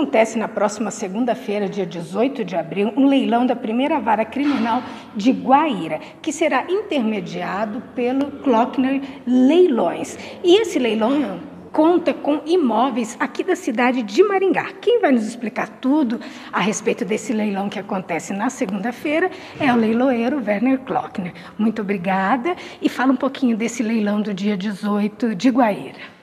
acontece na próxima segunda-feira, dia 18 de abril, um leilão da primeira vara criminal de Guaíra, que será intermediado pelo Klockner Leilões. E esse leilão conta com imóveis aqui da cidade de Maringá. Quem vai nos explicar tudo a respeito desse leilão que acontece na segunda-feira é o leiloeiro Werner Klockner. Muito obrigada e fala um pouquinho desse leilão do dia 18 de Guaíra.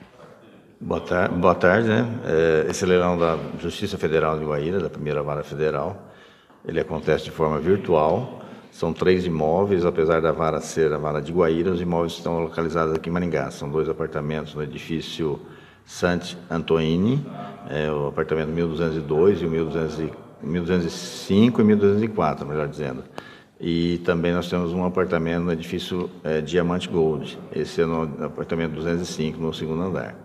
Boa tarde, boa tarde né? É, esse leilão da Justiça Federal de Guaíra, da primeira vara federal, ele acontece de forma virtual. São três imóveis, apesar da vara ser a vara de Guaíra, os imóveis estão localizados aqui em Maringá. São dois apartamentos no edifício Santi Antoini, é, o apartamento 1202 e o 1205 e 1204, melhor dizendo. E também nós temos um apartamento no edifício é, Diamante Gold, esse é no apartamento 205, no segundo andar.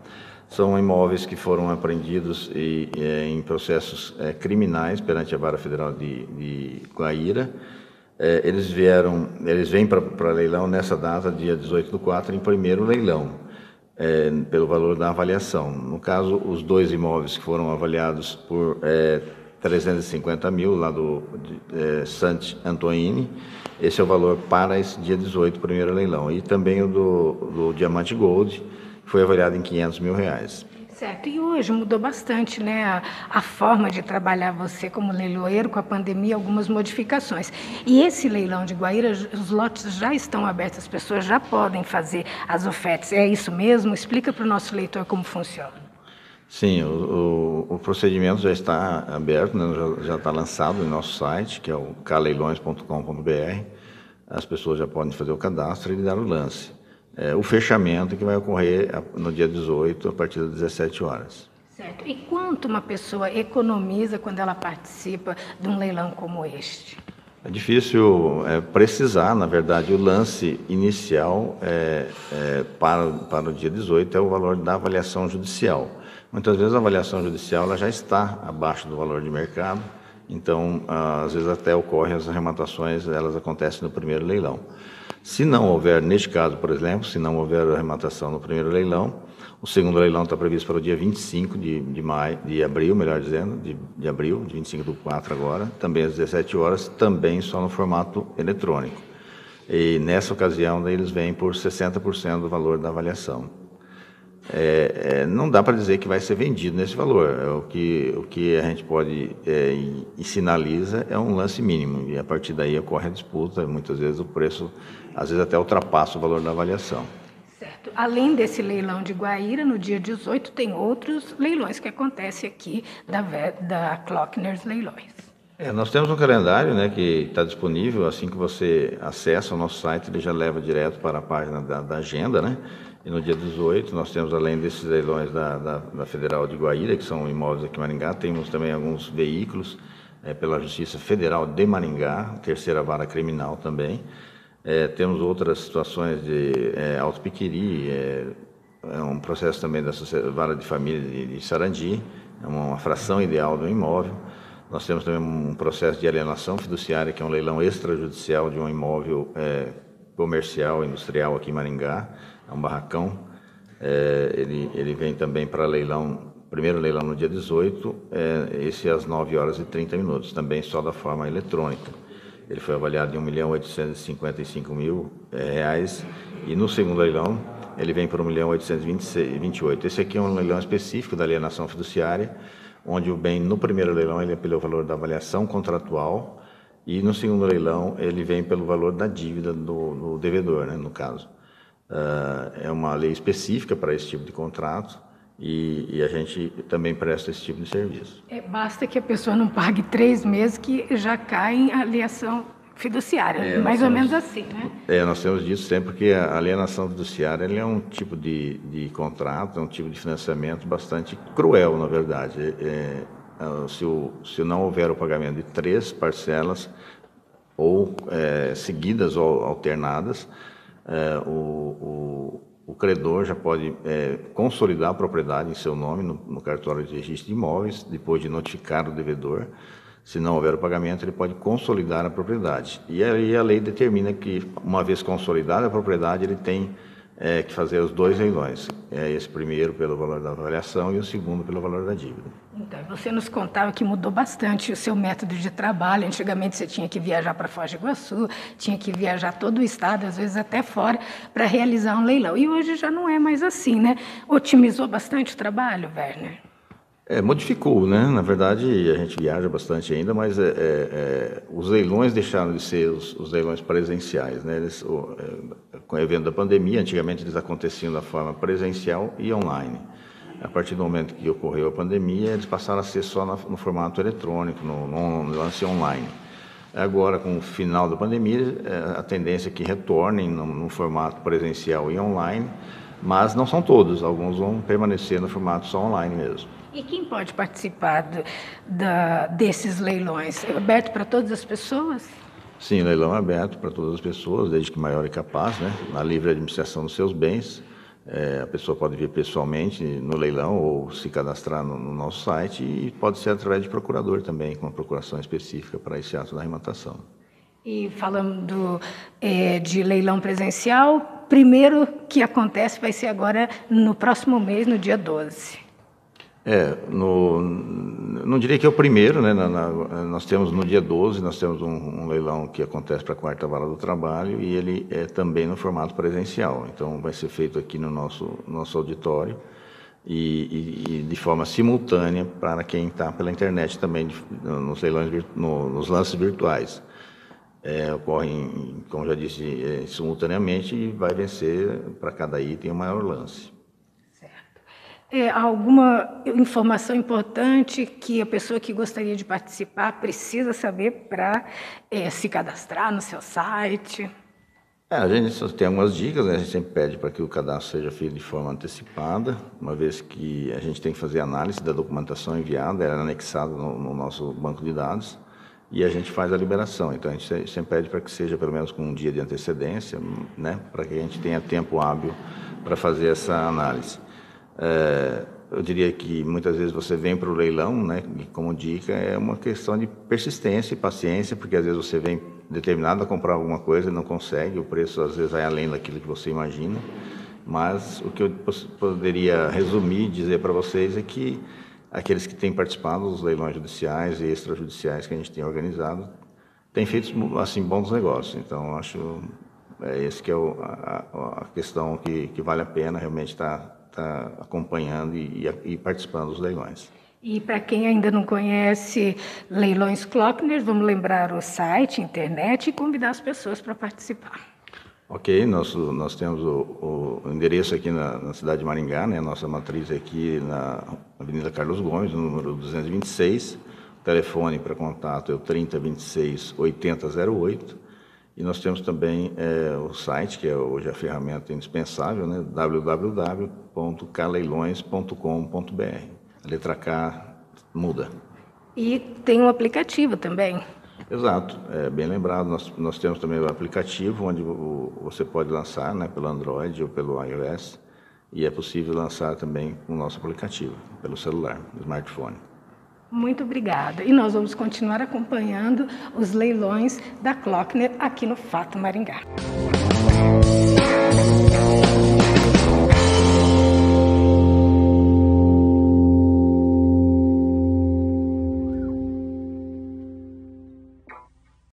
São imóveis que foram apreendidos e, em processos é, criminais perante a Vara Federal de, de Guaíra. É, eles vieram, eles vêm para leilão nessa data, dia 18 do 4, em primeiro leilão, é, pelo valor da avaliação. No caso, os dois imóveis que foram avaliados por é, 350 mil, lá do é, Santi Antoine, esse é o valor para esse dia 18, primeiro leilão. E também o do, do Diamante Gold, foi avaliado em 500 mil reais. Certo, e hoje mudou bastante né, a, a, forma de trabalhar você como leiloeiro, com a pandemia, algumas modificações. E esse leilão de Guaíra, os lotes já estão abertos, as pessoas já podem fazer as ofertas. É isso mesmo? Explica para o nosso leitor como funciona. Sim, o, o, o procedimento já está aberto, né, já, já está lançado no nosso site, que é o caleilões.com.br. As pessoas já podem fazer o cadastro e dar o lance é, o fechamento que vai ocorrer no dia 18, a partir das 17 horas. Certo. E quanto uma pessoa economiza quando ela participa de um leilão como este? É difícil é, precisar, na verdade, o lance inicial é, é, para, para o dia 18 é o valor da avaliação judicial. Muitas vezes a avaliação judicial ela já está abaixo do valor de mercado, então às vezes até ocorrem as arrematações, elas acontecem no primeiro leilão. Se não houver, neste caso, por exemplo, se não houver arrematação no primeiro leilão, o segundo leilão está previsto para o dia 25 de, de, maio, de abril, melhor dizendo, de, de abril, de 25 do 4 agora, também às 17 horas, também só no formato eletrônico. E nessa ocasião, eles vêm por 60% do valor da avaliação é, é, não dá para dizer que vai ser vendido nesse valor. É, o, que, o que a gente pode é, e, e, sinaliza é um lance mínimo, e a partir daí ocorre a disputa, muitas vezes o preço, às vezes até ultrapassa o valor da avaliação. Certo. Além desse leilão de Guaíra, no dia 18 tem outros leilões que acontecem aqui da, da Klockners Leilões. É, nós temos um calendário né, que está disponível, assim que você acessa o nosso site, ele já leva direto para a página da, da agenda, né? E no dia 18, nós temos, além desses leilões da, da, da, Federal de Guaíra, que são imóveis aqui em Maringá, temos também alguns veículos é, pela Justiça Federal de Maringá, terceira vara criminal também. É, temos outras situações de é, autopiquiri, é, é um processo também da vara de família de, de Sarandi, é uma, uma fração ideal do imóvel. Nós temos também um processo de alienação fiduciária, que é um leilão extrajudicial de um imóvel é, comercial, industrial aqui em Maringá é um barracão. É, ele, ele vem também para leilão, primeiro leilão no dia 18, é, esse às 9 horas e 30 minutos, também só da forma eletrônica. Ele foi avaliado em R$ 1.855.000 mil é, reais e no segundo leilão ele vem por R$ 1.828. Esse aqui é um leilão específico da alienação fiduciária, onde o bem no primeiro leilão ele é pelo valor da avaliação contratual e no segundo leilão ele vem pelo valor da dívida do, do devedor, né, no caso. Uh, é uma lei específica para esse tipo de contrato e, e, a gente também presta esse tipo de serviço. É, basta que a pessoa não pague três meses que já cai em alienação fiduciária, é, mais temos, ou menos assim, né? É, nós temos dito sempre que a alienação fiduciária é um tipo de, de contrato, é um tipo de financiamento bastante cruel, na verdade. É, é se, o, se não houver o pagamento de três parcelas ou é, seguidas ou alternadas, é, o, o, o, credor já pode é, consolidar a propriedade em seu nome no, no, cartório de registro de imóveis, depois de notificar o devedor. Se não houver o pagamento, ele pode consolidar a propriedade. E aí a lei determina que, uma vez consolidada a propriedade, ele tem é, que fazer os dois leilões. É, esse primeiro pelo valor da avaliação e o segundo pelo valor da dívida. Então, você nos contava que mudou bastante o seu método de trabalho. Antigamente você tinha que viajar para Foz do Iguaçu, tinha que viajar todo o estado, às vezes até fora, para realizar um leilão. E hoje já não é mais assim, né? Otimizou bastante o trabalho, Werner? É, modificou, né? Na verdade, a gente viaja bastante ainda, mas é, é, é, os leilões deixaram de ser os, os leilões presenciais, né? Eles, o, é, com o evento da pandemia, antigamente eles aconteciam da forma presencial e online. A partir do momento que ocorreu a pandemia, eles passaram a ser só no, formato eletrônico, no, no, lance online. Agora, com o final da pandemia, é, a tendência é que retornem no, no formato presencial e online, mas não são todos, alguns vão permanecer no formato só online mesmo. E quem pode participar do, da, desses leilões? É aberto para todas as pessoas? Sim, leilão é aberto para todas as pessoas, desde que maior e capaz, né? na livre administração dos seus bens. É, a pessoa pode vir pessoalmente no leilão ou se cadastrar no, no, nosso site e pode ser através de procurador também, com uma procuração específica para esse ato da arrematação. E falando é, de leilão presencial, primeiro que acontece vai ser agora no próximo mês, no dia 12. É, no, não diria que é o primeiro, né? Na, na, nós temos no dia 12, nós temos um, um leilão que acontece para a quarta vara do trabalho e ele é também no formato presencial. Então vai ser feito aqui no nosso, nosso auditório e, e, e de forma simultânea para quem está pela internet também, nos leilões, no, nos lances virtuais. É, ocorrem, como já disse, é, simultaneamente e vai vencer para cada item o maior lance é, alguma informação importante que a pessoa que gostaria de participar precisa saber para é, se cadastrar no seu site? É, a gente tem algumas dicas, né? a gente sempre pede para que o cadastro seja feito de forma antecipada, uma vez que a gente tem que fazer análise da documentação enviada, ela é anexada no, no nosso banco de dados, e a gente faz a liberação. Então a gente sempre pede para que seja pelo menos com um dia de antecedência, né? para que a gente tenha tempo hábil para fazer essa análise. É, eu diria que muitas vezes você vem para o leilão, né, e como dica, é uma questão de persistência e paciência, porque às vezes você vem determinado a comprar alguma coisa e não consegue, o preço às vezes vai além daquilo que você imagina. Mas o que eu poderia resumir, dizer para vocês é que aqueles que têm participado dos leilões judiciais e extrajudiciais que a gente tem organizado têm feito assim bons negócios. Então acho é esse que é o, a, a, questão que, que vale a pena realmente estar tá está acompanhando e, e, participando dos leilões. E para quem ainda não conhece Leilões Klockner, vamos lembrar o site, internet e convidar as pessoas para participar. Ok, nós, nós temos o, o endereço aqui na, na, cidade de Maringá, né? nossa matriz é aqui na Avenida Carlos Gomes, número 226. O telefone para contato é o 3026 8008. E nós temos também é, o site, que é hoje a ferramenta indispensável, né? www.caleilões.com.br. A letra K muda. E tem um aplicativo também. Exato, é bem lembrado. Nós, nós temos também o aplicativo onde você pode lançar né, pelo Android ou pelo iOS. E é possível lançar também o nosso aplicativo, pelo celular, smartphone. Muito obrigada. E nós vamos continuar acompanhando os leilões da Klockner aqui no Fato Maringá.